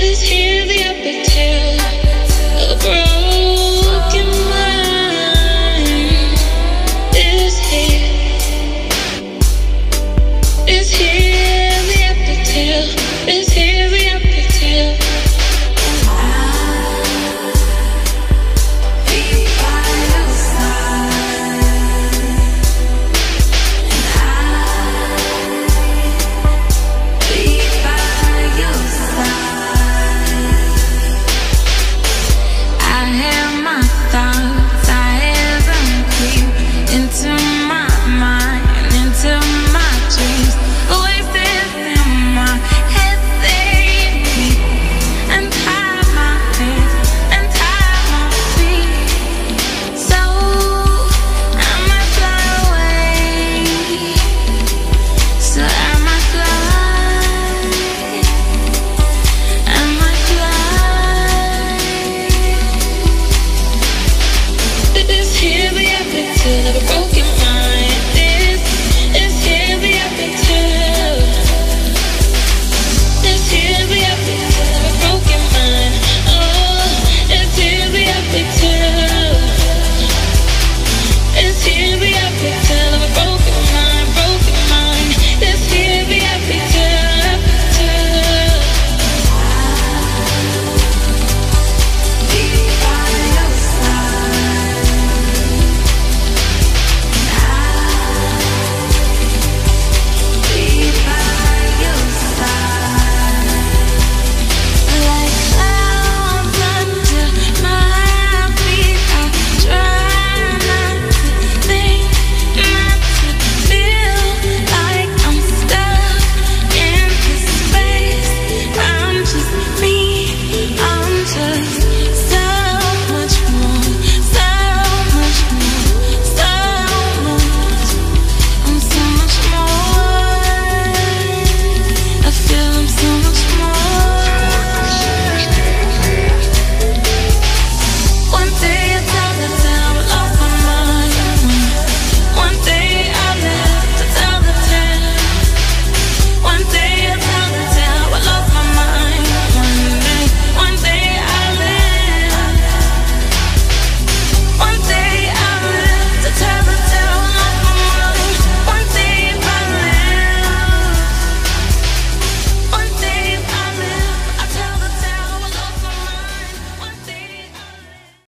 Is here hear the epitaph.